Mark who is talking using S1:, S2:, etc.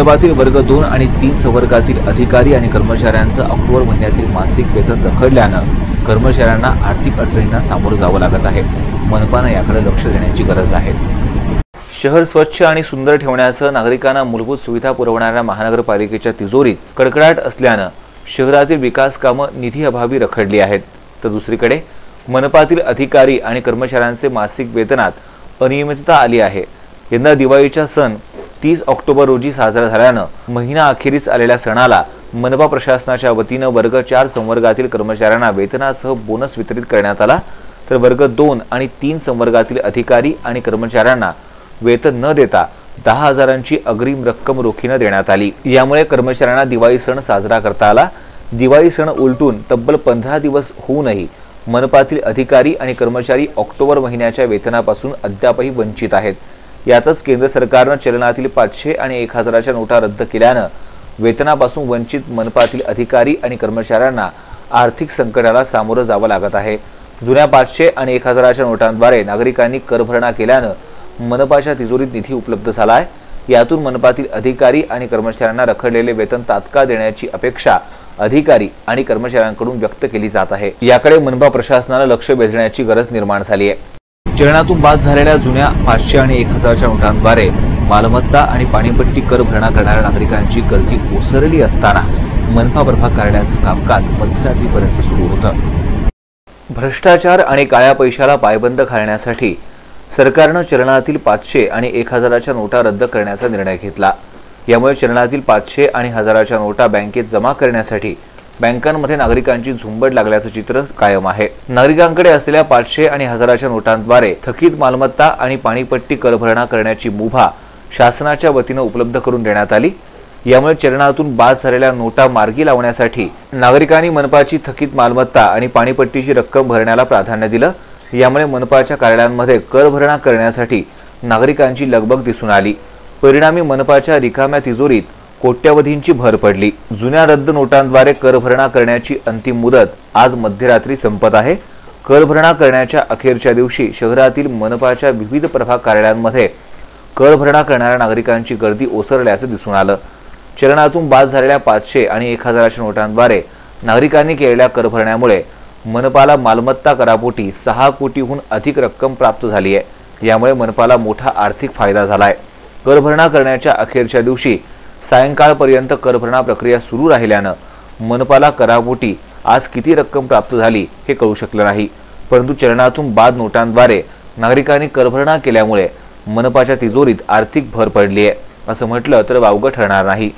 S1: विदर्भातील वर्ग दोन आणि तीन संवर्गातील अधिकारी आणि कर्मचाऱ्यांचं ऑक्टोबर महिन्यातील मासिक वेतन रखडल्यानं कर्मचाऱ्यांना आर्थिक अडचणींना सामोरं जावं लागत आहे. मनपानं याकडे लक्ष देण्याची गरज आहे. शहर स्वच्छ आणि सुंदर ठेवण्यासह नागरिकांना मूलभूत सुविधा पुरवणाऱ्या महानगरपालिकेच्या तिजोरीत कडकडाट असल्यानं शहरातील विकास कामं निधी अभावी रखडली आहेत. तर दुसरीकडे मनपातील अधिकारी आणि कर्मचाऱ्यांचे मासिक वेतनात अनियमितता आली आहे. यंदा दिवाळीचा सण तीस ऑक्टोबर रोजी साजरा झाल्यानं महिना अखेरीस आलेल्या सणाला मनपा प्रशासनाच्या वतीनं वर्ग चार संवर्गातील कर्मचाऱ्यांना वेतनासह बोनस वितरित करण्यात आला. तर वर्ग दोन आणि तीन संवर्गातील अधिकारी आणि कर्मचाऱ्यांना वेतन न देता दहा हजारांची अग्रिम रक्कम रोखीनं देण्यात आली. यामुळे कर्मचाऱ्यांना दिवाळी सण साजरा करता आला. दिवाळी सण उलटून तब्बल पंधरा दिवस होऊनही मनपातील अधिकारी आणि कर्मचारी ऑक्टोबर महिन्याच्या वेतनापासून अद्यापही वंचित आहेत. यातच केंद्र सरकारनं चलनातील पाचशे आणि एक हजाराच्या नोटा रद्द केल्यानं वेतनापासून वंचित मनपातील अधिकारी आणि कर्मचाऱ्यांना आर्थिक संकटाला सामोरं जावं लागत आहे. जुन्या पाचशे आणि एक हजाराच्या नोटांद्वारे नागरिकांनी करभरणा केल्यानं मनपाच्या तिजोरीत निधी उपलब्ध झाला आहे यातून मनपातील अधिकारी आणि कर्मचाऱ्यांना रखडलेले वेतन तात्काळ देण्याची अपेक्षा अधिकारी आणि कर्मचाऱ्यांकडून व्यक्त केली जात आहे. याकडे मनपा प्रशासनाला लक्ष वेधण्याची गरज निर्माण झाली आहे. चलनातून बाद झालेल्या जुन्या पाचशे आणि एक हजारच्या नोटांद्वारे मालमत्ता आणि पाणीपट्टी कर भरणा करणाऱ्या नागरिकांची गर्दी ओसरली असताना मनपा बर्फा कार्यालयाचं कामकाज मध्यरात्रीपर्यंत सुरू होतं. भ्रष्टाचार आणि काळ्या पैशाला पायबंद घालण्यासाठी सरकारनं चलनातील पाचशे आणि एक हजाराच्या नोटा रद्द करण्याचा निर्णय घेतला. यामुळे चलनातील पाचशे आणि हजाराच्या नोटा बँकेत जमा करण्यासाठी बँकांमध्ये नागरिकांची झुंबड लागल्याचं चित्र कायम आहे. नागरिकांकडे असलेल्या पाचशे आणि हजाराच्या नोटांद्वारे थकीत मालमत्ता आणि पाणीपट्टी करभरणा करण्याची मुभा शासनाच्या वतीनं उपलब्ध करून देण्यात आली. यामुळे चलनातून बाद झालेल्या नोटा मार्गी लावण्यासाठी नागरिकांनी मनपाची थकीत मालमत्ता आणि पाणीपट्टीची रक्कम भरण्याला प्राधान्य दिलं. यामुळे मनपाच्या कार्यालयांमध्ये कर भरणा करण्यासाठी नागरिकांची लगबग दिसून आली. परिणामी मनपाच्या रिकाम्या तिजोरीत कोट्यवधींची भर पडली. जुन्या रद्द नोटांद्वारे कर भरणा करण्याची अंतिम मुदत आज मध्यरात्री संपत आहे. कर भरणा करण्याच्या अखेरच्या दिवशी शहरातील मनपाच्या विविध प्रभाग कार्यालयांमध्ये कर भरणा करणाऱ्या नागरिकांची गर्दी ओसरल्याचं दिसून आलं. चलनातून बाद झालेल्या पाचशे आणि एक हजाराच्या नोटांद्वारे नागरिकांनी केलेल्या कर भरण्यामुळे मनपाला मालमत्ता करापोटी सहा कोटीहून अधिक रक्कम प्राप्त झाली आहे. यामुळे मनपाला मोठा आर्थिक फायदा झालाय. कर भरणा करण्याच्या अखेरच्या दिवशी सायंकाळपर्यंत करभरणा प्रक्रिया सुरू राहिल्यानं मनपाला करापोटी आज किती रक्कम प्राप्त झाली हे कळू शकलं नाही. परंतु चलनातून बाद नोटांद्वारे नागरिकांनी करभरणा केल्यामुळे मनपाच्या तिजोरीत आर्थिक भर पडली आहे असं म्हटलं तर वावगं ठरणार नाही.